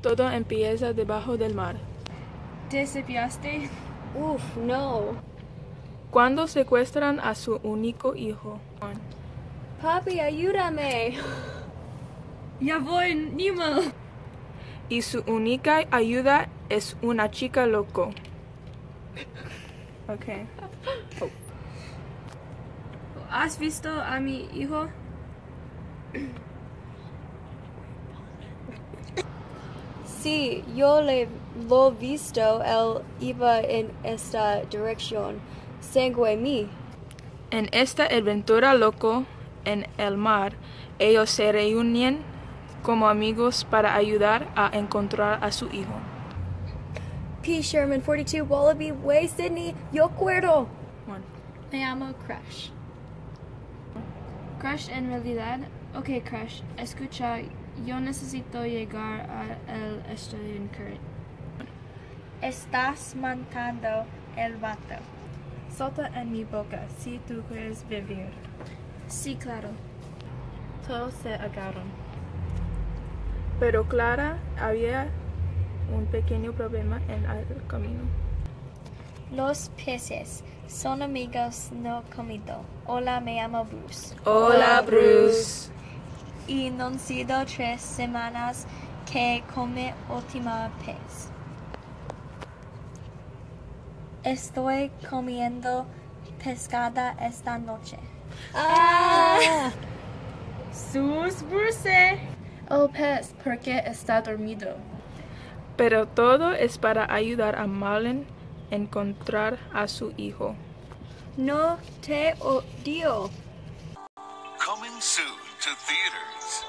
Todo empieza debajo del mar. ¿Te? Uf, no. Cuando secuestran a su único hijo. Papi, ayúdame. Ya voy, Nemo. Y su única ayuda es una chica loco. Okay. ¿Has visto a mi hijo? Sí, yo le lo visto. Él iba en esta dirección. Sigue mí. En esta aventura loco en el mar, ellos se reúnen como amigos para ayudar a encontrar a su hijo. P. Sherman 42 Wallaby Way, Sydney. Yo acuerdo. One. Me llamo Crush. Crush en realidad. Ok, Crush, escucha, yo necesito llegar al estadio en Current. Estás matando el vato. Salta en mi boca si tú quieres vivir. Sí, claro. Todos se agarran. Pero Clara había un pequeño problema en el camino. Los peces son amigos no comido. Hola, me llamo Bruce. Hola, Bruce. Y no han sido tres semanas que come última pez. Estoy comiendo pescada esta noche. Ah! Sus Bruce. El pez, porque está dormido. Pero todo es para ayudar a Marlon a encontrar a su hijo. No te odio. Coming soon to theaters.